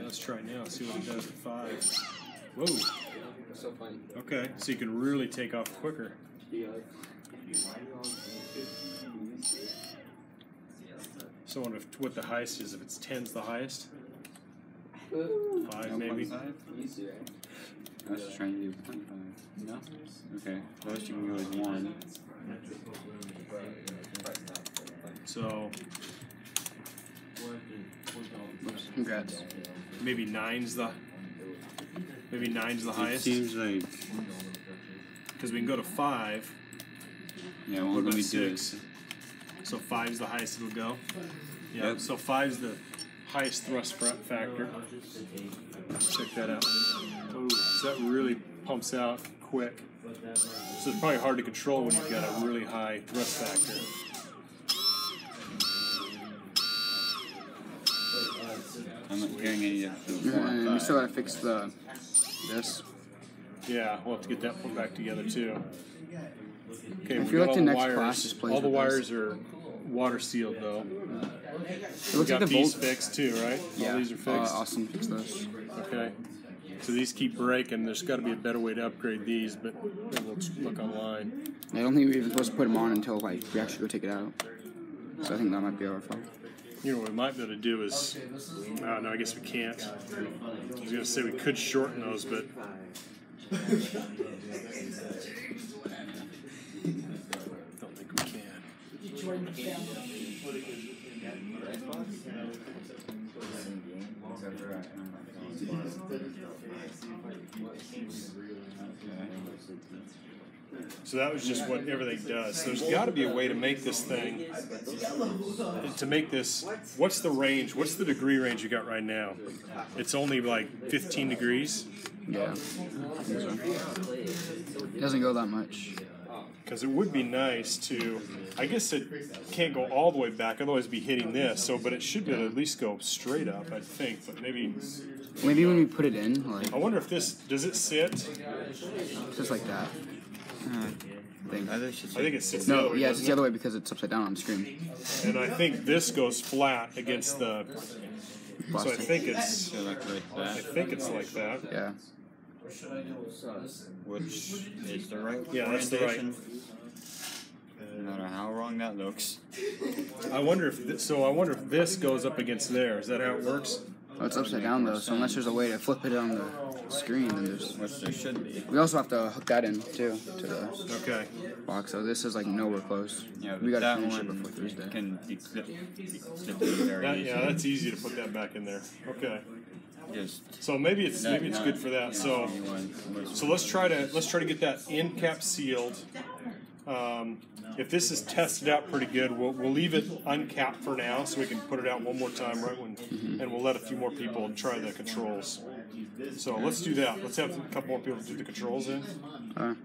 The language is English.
right, let's try now. See what it does at five. Whoa. It's so funny. Okay, so you can really take off quicker. Yeah. So I wonder if, what the highest is. If it's ten's the highest, five maybe. 1.5? I was just trying to do 0.5. No? Okay. Lowest you can go is 1. So Oops, congrats. maybe nine's the maybe nine's the It highest seems like. because we can go to five. Yeah, What well, let about me do six? it. So five's the highest it'll go. Yeah. Yep. So five's the highest thrust factor. Check that out. Ooh, so that really pumps out quick. So it's probably hard to control when you've got a really high thrust factor. I'm not hearing any of the And 4 we still gotta fix the this. Yeah, we'll have to get that put back together too. Okay, I we feel got like all the the next wires. class just plays all the with wires are water sealed though. It We looks got like the these volt. fixed too, right? Yeah. All these are Uh, fixed. Austin fixed those. Okay. So these keep breaking. There's got to be a better way to upgrade these, but we'll look online. I don't think we're even supposed to put them on until like we actually go take it out. So I think that might be our fault. You know what we might be able to do is, uh, no, I guess we can't. I was gonna say we could shorten those, but I don't think we can. So that was just what everything does. There's got to be a way to make this thing, to make this. What's the range? What's the degree range you got right now? It's only like 15 degrees. Yeah. So. It doesn't go that much. Because it would be nice to, I guess it can't go all the way back, otherwise be hitting this. So, but it should be able to at least go straight up, I think. But maybe, Maybe when we put it in, like I wonder if this does it sit? just like that. Thing. I think it's I think it sits the other No, way. yeah, it's doesn't the it? other way because it's upside down on the screen. And I think this goes flat against the. So I Plastic. think it's. so like, like I that, think it's like that. Yeah. which is the right Yeah, that's the right. orientation. No matter how wrong that looks. I wonder if this, so. I wonder if this goes up against there. Is that how it works? Oh, it's upside down though, so unless there's a way to flip it on the screen, then there's. Which there should be. We also have to hook that in too to the Okay. box. So this is like nowhere close. Yeah, we gotta that finish one it before Thursday. can be clipped, be clipped very That, yeah, that's easy to put that back in there. Okay. Just So maybe it's maybe it's good for that. So so let's try to let's try to get that end cap sealed. Um, if this is tested out pretty good, we'll, we'll leave it uncapped for now, so we can put it out one more time, right when, and we'll let a few more people try the controls. So let's do that. Let's have a couple more people do the controls in. Alright.